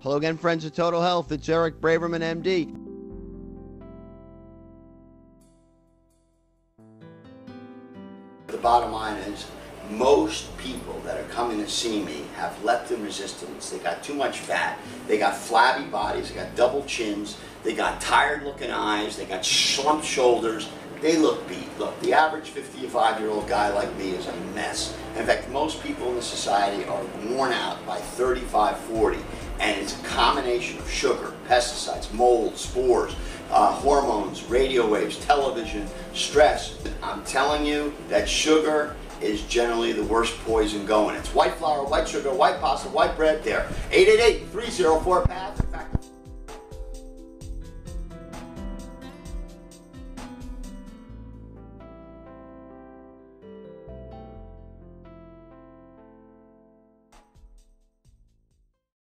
Hello again, friends of Total Health. It's Eric Braverman, MD. The bottom line is, most people that are coming to see me have leptin resistance. They got too much fat. They got flabby bodies. They got double chins. They got tired looking eyes. They got slumped shoulders. They look beat. Look, the average 55 year old guy like me is a mess. In fact, most people in the society are worn out by 35, 40. Of sugar, pesticides, mold, spores, uh, hormones, radio waves, television, stress. I'm telling you that sugar is generally the worst poison going. It's white flour, white sugar, white pasta, white bread there. 888 304 PASS.